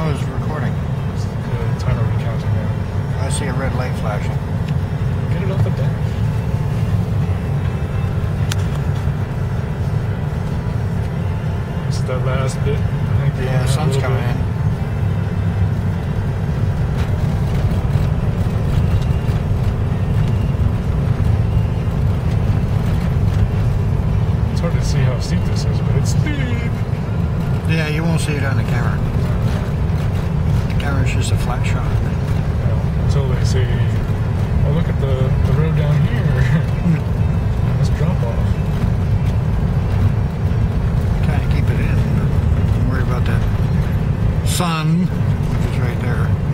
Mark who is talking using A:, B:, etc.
A: know it's recording.
B: The timer will counting now.
A: I see a red light flashing.
B: Get it off the dash. Is that last bit. I think
A: Yeah,
B: a
A: sun's coming
B: bit.
A: in.
B: It's hard to see how steep this is, but it's steep.
A: Yeah, you won't see it on the camera. Camera's just a flat shot.
B: Yeah, until they say, "Oh, look at the the road down here." Let's drop off.
A: Kind of keep it in, but don't worry about that sun, which is right there.